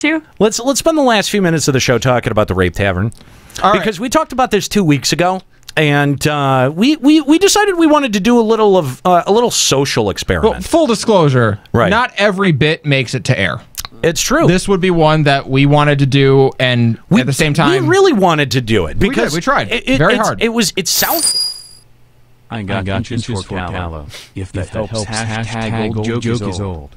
To? Let's let's spend the last few minutes of the show talking about the Rape Tavern. All because right. we talked about this two weeks ago, and uh, we, we we decided we wanted to do a little of uh, a little social experiment. Well, full disclosure, right? Not every bit makes it to air. It's true. This would be one that we wanted to do, and we, at the same time, we really wanted to do it because we, did, we tried it, it, very hard. It was it's south. I got, I got inches, inches for, for If that, if that helps, helps, hashtag, hashtag old, old joke, joke, Is old. Is old.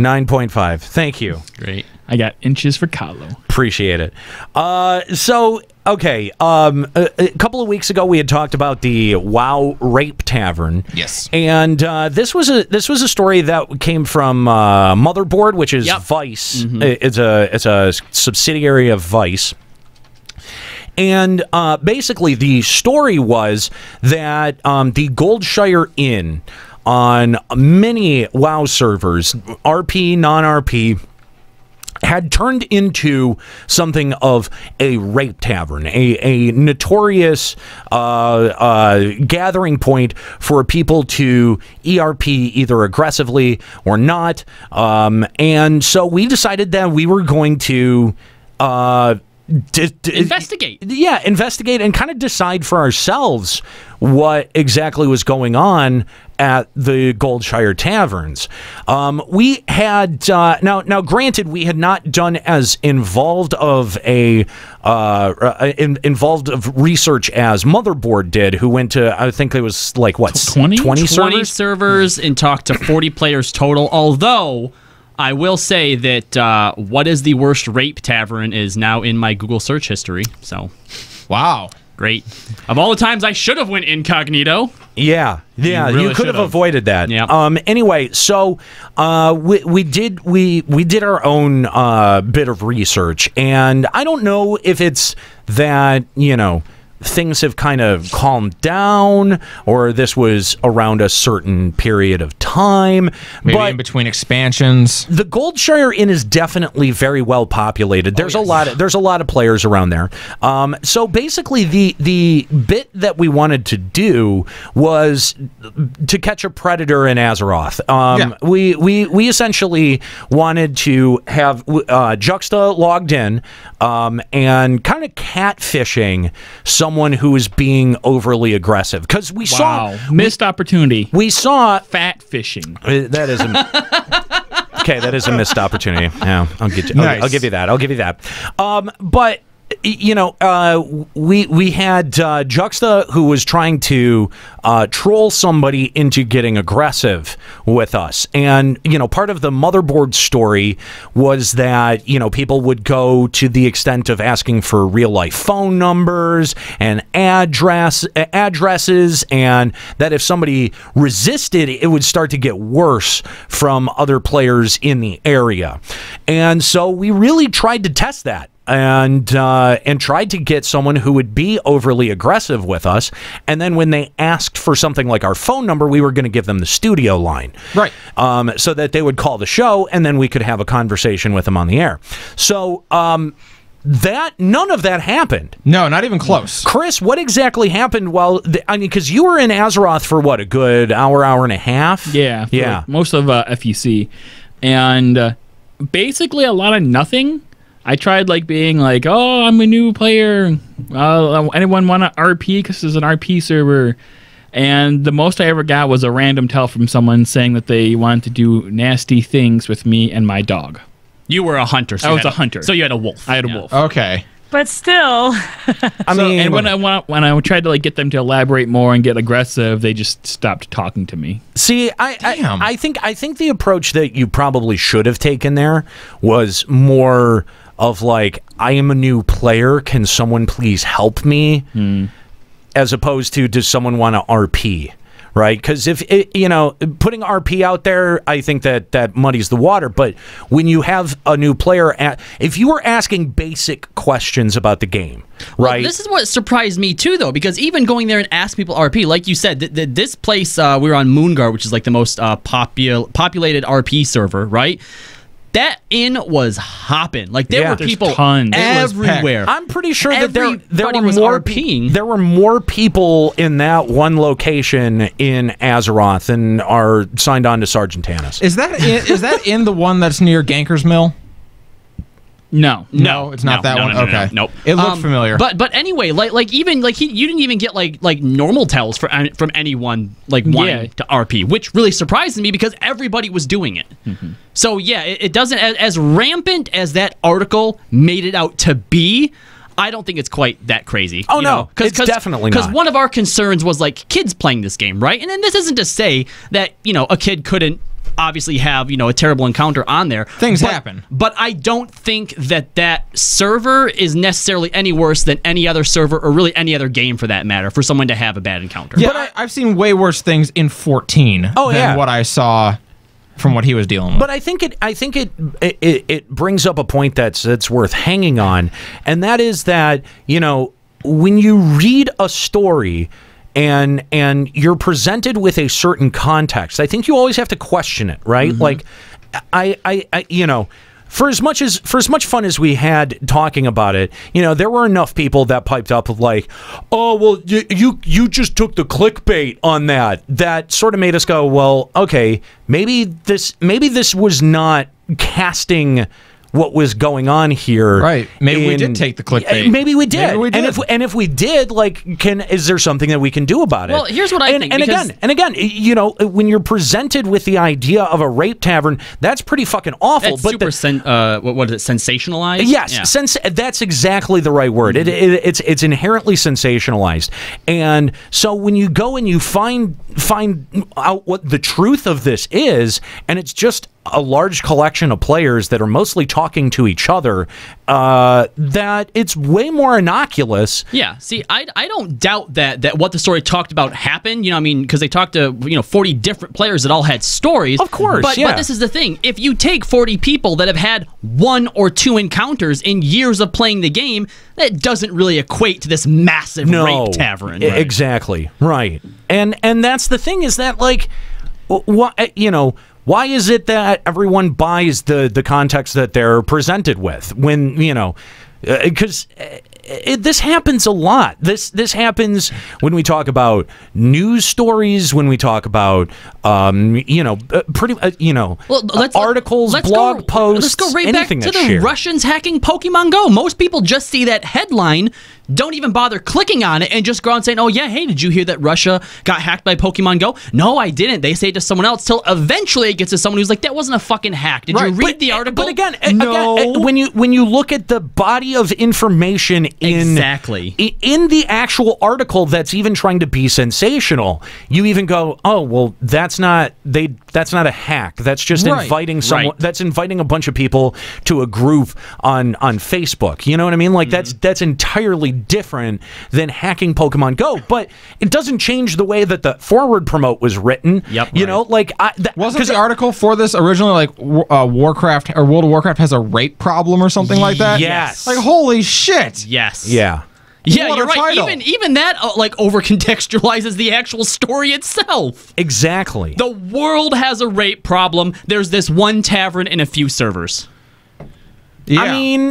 9.5. Thank you. Great. I got inches for Kali. Appreciate it. Uh, so, okay. Um, a, a, couple of weeks ago, we had talked about the Wow Rape Tavern. Yes. And uh, this was a this was a story that came from uh, Motherboard, which is yep. Vice. Mm-hmm. It's a it's a subsidiary of Vice. And uh, basically, the story was that um, the Goldshire Inn on many WoW servers, RP, non RP, had turned into something of a rape tavern, a, a notorious uh, uh, gathering point for people to ERP either aggressively or not. Um, and so we decided that we were going to. Uh, d- d- Investigate. yeah, investigate and kind of decide for ourselves what exactly was going on at the Goldshire taverns. Um, we had uh, now, now, granted, we had not done as involved of a uh, uh, in, involved of research as Motherboard did, who went to I think it was like what 20? 20 20 servers. servers and talked to 40 players total. Although, I will say that uh, what is the worst rape tavern is now in my Google search history. So, wow. great. Of all the times I should have went incognito. Yeah, yeah, you, really could have avoided that. Yeah. Um. Anyway, so uh, we we did we we did our own uh bit of research, and I don't know if it's that you know things have kind of calmed down or this was around a certain period of time Maybe but in between expansions. the Goldshire Inn is definitely very well populated. There's a lot of there's a lot of players around there. Um, so basically, the the bit that we wanted to do was to catch a predator in Azeroth. Um, Yeah. We we we essentially wanted to have uh, Juxta logged in um, and kind of catfishing someone who is being overly aggressive because we Wow. saw Missed opportunity. we saw Fat fishing. uh, That is a okay. That is a missed opportunity. Yeah, I'll get you. I'll, Nice. I'll give you that. I'll give you that. Um, but y- you know, uh, we we had uh, Juxta who was trying to uh, troll somebody into getting aggressive with us, and you know, part of the motherboard story was that you know people would go to the extent of asking for real life phone numbers and address addresses, and that if somebody resisted, it would start to get worse from other players in the area, and so we really tried to test that and uh, and tried to get someone who would be overly aggressive with us. And then when they asked for something like our phone number, we were going to give them the studio line, Right. Um, so that they would call the show, and then we could have a conversation with them on the air. So um, that none of that happened. No, not even close. Chris, what exactly happened while the, I mean, because you were in Azeroth for what a good hour, hour and a half. Yeah. yeah. Most of uh, FEC. And uh, basically a lot of nothing. I tried like being like, oh, I'm a new player. Uh, anyone want to RP? Because there's an RP server. And the most I ever got was a random tell from someone saying that they wanted to do nasty things with me and my dog. You were a hunter. So I was had a hunter. So you had a wolf. I had a wolf. Okay. But still, I mean, and when I when I tried to like get them to elaborate more and get aggressive, they just stopped talking to me. See, I, I I think I think the approach that you probably should have taken there was more of like I am a new player. Can someone please help me? As opposed to does someone want to RP? Right, because if it, you know putting RP out there, I think that that muddies the water. But when you have a new player, at, if you were asking basic questions about the game, right? This is what surprised me too, though, because even going there and ask people RP, like you said, th- th- this place uh, we were on Moon Guard, which is like the most uh, popul- populated RP server, right? That inn was hopping. Like there Yeah. were people tons. Everywhere. I'm pretty sure that there there were was more RPing. there were more people in that one location in Azeroth than are signed on to Sergeant Tannis. Is that in, is that in the one that's near Ganker's Mill? No. No, it's not No, that no, one. no, no, okay, no, nope. It looked Um, familiar. But but anyway, like like even like he, you didn't even get like like normal tells for, from anyone like wanting Yeah. to RP, which really surprised me because everybody was doing it. So yeah, it, it doesn't as, as rampant as that article made it out to be. I don't think it's quite that crazy. Oh, you no. know? Cause, It's cause, definitely Because one of our concerns was like kids playing this game, right? And then this isn't to say that you know a kid couldn't obviously have you know a terrible encounter on there. Things But- happen. but I don't think that that server is necessarily any worse than any other server or really any other game for that matter for someone to have a bad encounter. yeah, I, I've seen way worse things in 14 Oh, than yeah. what I saw from what he was dealing with. But I think it. I think it, it. It brings up a point that's that's worth hanging on, and that is that you know when you read a story. And and you're presented with a certain context. I think you always have to question it, right? Mm-hmm. Like, I, I, I, you know, for as much as for as much fun as we had talking about it, you know, there were enough people that piped up with like, "Oh, well, you you, you just took the clickbait on that." That sort of made us go, "Well, okay, maybe this maybe this was not casting." What was going on here? Right. Maybe we did take the clickbait. Maybe we did. Maybe we And did. if and if we did, like, can is there something that we can do about it? Well, here's what I and, think, And again, and again, you know, when you're presented with the idea of a rape tavern, that's pretty fucking awful. That's but super the, sen- uh, what, what is it? Sensationalized. Yes, Yeah. sense that's exactly the right word. Mm-hmm. it, it's it's inherently sensationalized, and so when you go and you find find out what the truth of this is, and it's just a large collection of players that are mostly talking to each other, uh, that it's way more innocuous. Yeah. See, I, I don't doubt that that what the story talked about happened. You know, I mean, because they talked to you know forty different players that all had stories. Of course, But yeah. but this is the thing: if you take forty people that have had one or two encounters in years of playing the game, that doesn't really equate to this massive no rape tavern. E- exactly right and and that's the thing is that like what you know why is it that everyone buys the the context that they're presented with when you know because it, this happens a lot. This this happens when we talk about news stories, when we talk about um, you know uh, pretty uh, you know Well, let's, articles, let's blog go, posts, Let's go right back anything to the shared. Russians hacking Pokemon Go. Most people just see that headline, don't even bother clicking on it, and just go out and saying, "Oh yeah, hey, did you hear that Russia got hacked by Pokemon Go?" No, I didn't. They say it to someone else till eventually it gets to someone who's like, "That wasn't a fucking hack." Did you read but- the article? But again, no. again, when you when you look at the body of information in Exactly. in the actual article that's even trying to be sensational, you even go, "Oh, well, that's not they that's not a hack. That's just Right, inviting someone right. that's inviting a bunch of people to a group on on Facebook. You know what I mean? Like Mm-hmm. that's that's entirely different than hacking Pokemon Go, but it doesn't change the way that the forward promote was written. Yep, You right. know, like I th- Wasn't 'cause the article for this originally like uh, Warcraft or World of Warcraft has a rape problem or something like that? Yes. Like holy shit. yes. Yeah. Yeah, What you're a right. title. Even even that uh, like over contextualizes the actual story itself. Exactly. The world has a rape problem. There's this one tavern and a few servers. Yeah. I mean,